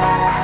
Thank.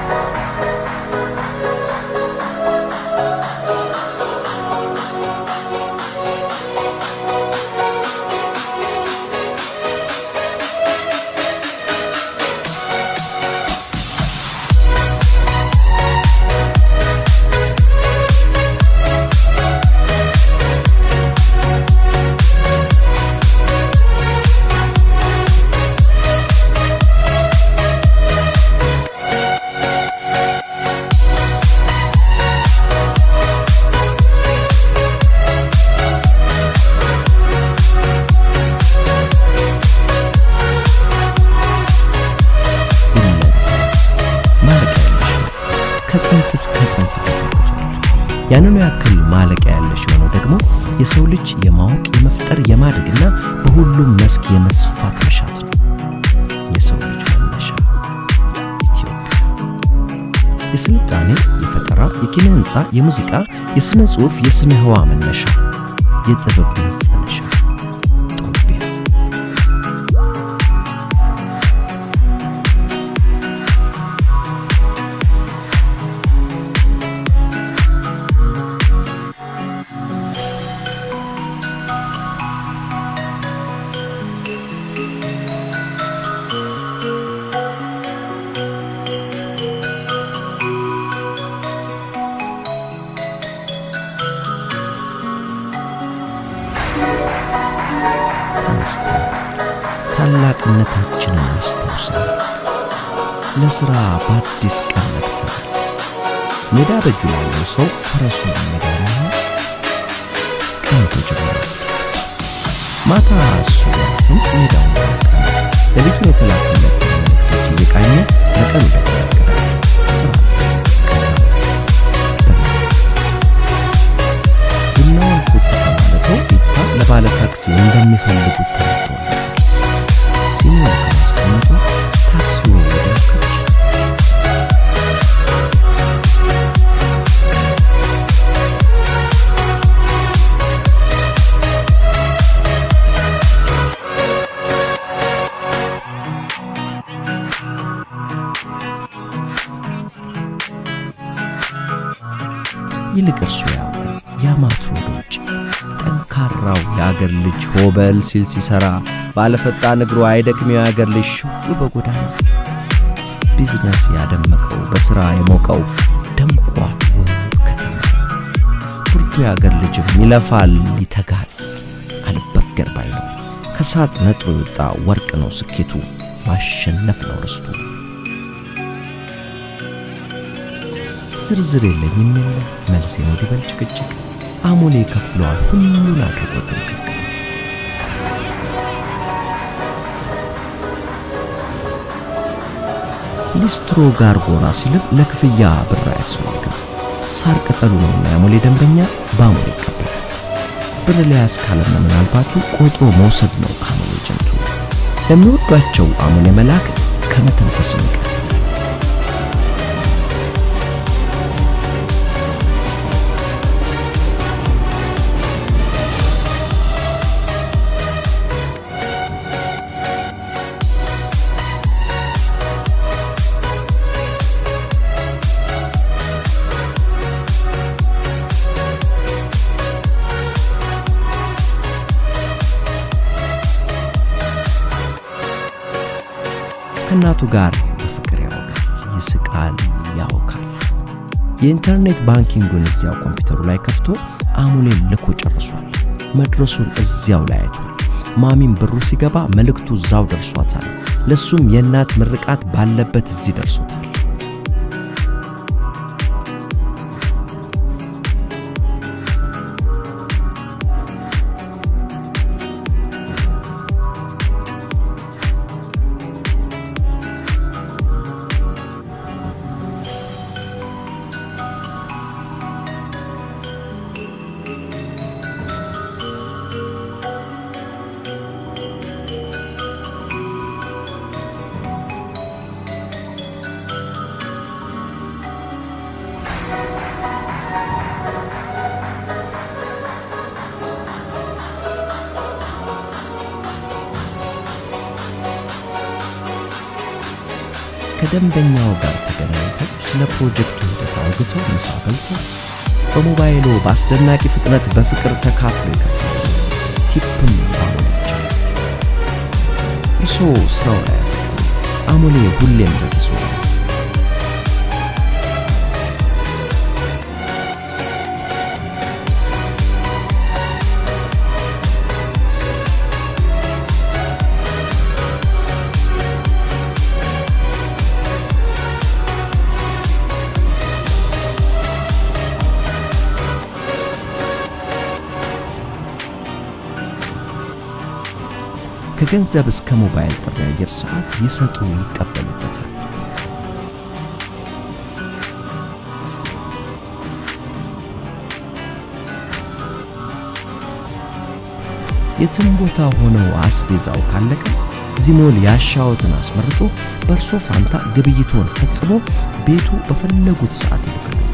እስከ ጽንፍ ተሰክቷል። ያንኑ ያክል ማለቂያ ያለሽ የሆነው ደግሞ የሰው ልጅ የማወቅ የመፍጠር የማደግና በሁሉም መስክ የመስፋት መሻት ነው። የሰው ልጅ መነሻ ኢትዮጵያ። የስልጣኔ፣ የፈጠራ፣ የኪነ ሕንፃ፣ የሙዚቃ፣ የሥነ ጽሑፍ፣ የሥነ ህዋ መነሻ፣ የጥበብ መጸነሻ ለሥራ በአዲስ ቀን ነግተናል። ሜዳ በእጁ ያለው ሰው ፈረሱን ላይ ቀን ተጀመረ። ማታ እሱ ያልፍም ሜዳውን ያውቃል። ሌሊቱን የተላኩለትን መልእክቶች እየቃኘ ለቀኑ ደግሞ ያቅዳል። ስራ እንደሚፈልጉት ተነግሯል። ሲኒማ ይልቅ እርሱ ያውቁ ያማትሮ ውጭ ጠንካራው የአገር ልጅ ሆበል ሲል ሲሰራ ባለፈጣን እግሩ አይደክሜው የአገር ልጅ ሽው በጎዳና ቢዝነስ ያደመቀው በሥራ የሞቀው ደምቋል ውብ ከተማ። ብርቱ የአገር ልጅም ይለፋል ይተጋል አልበገር ባይ ነው። ከሳት ነጥሮ የወጣ ወርቅ ነው ስኬቱ ማሸነፍ ነው ርስቱ ዝርዝር የለኝም። የለ መልሴን ወዲህ በል ጭቅጭቅ። አሞሌ ከፍለዋል ሁሉን አድርጎ ጥንቅቅ። ሊስትሮ ጋር ጎራ ሲልም ለክፍያ ብር አያስፈልግም። ሳር ቅጠሉ ነውና የአሞሌ ደንበኛ በአሞሌ ይቀበላል። ብር ሊያዝ ካለና ምናልባቱ ቆጥሮ መውሰድ ነው ከአሞሌ ጀንቱ። ለሚወዷቸው አሞሌ መላክ ከመተንፈስም ይቀር ከእናቱ ጋር በፍቅር ያወጋል፣ ይስቃል፣ ያወካል። የኢንተርኔት ባንኪንጉን እዚያው ኮምፒውተሩ ላይ ከፍቶ አሞሌን ልኮ ጨርሷል። መድረሱን እዚያው ላይ አይቷል። ማሚም ብሩ ሲገባ መልእክቱ እዛው ደርሷታል። ለሱም የእናት ምርቃት ባለበት እዚህ ደርሶታል። ከደንበኛው ጋር ተገናኝተው ስለ ፕሮጀክቱ ሂደት አውግተው ምሳ በልተው በሞባይሉ በአስደናቂ ፍጥነት በፍቅር ተካፍሎ ይከፍላል። ቲፕም አሞሌያቸው እርስዎ ስራው ላይ አሞሌ ሁሌም በኪሱ ከገንዘብ እስከ ሞባይል ጥሪ አየር ሰዓት ይሰጡ ይቀበሉበታል። የትም ቦታ ሆነው አስቤዛው ካለቀ ዚሞል ያሻዎትን አስመርጦ በእርሶ ፋንታ ግብይቱን ፈጽሞ ቤቱ በፈለጉት ሰዓት ይልካል።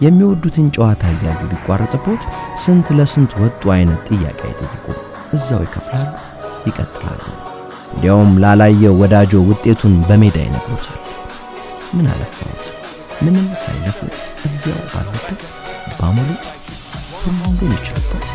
የሚወዱትን ጨዋታ እያዩ ቢቋረጥቦት ስንት ለስንት ወጡ አይነት ጥያቄ አይጠይቁም። እዛው ይከፍላሉ፣ ይቀጥላሉ። እንዲያውም ላላየው ወዳጆ ውጤቱን በሜዳ ይነግሩታል። ምን አለፋዎት፣ ምንም ሳይለፉ እዚያው ባሉበት ባሙሉ ሁሉን ይችሉበት።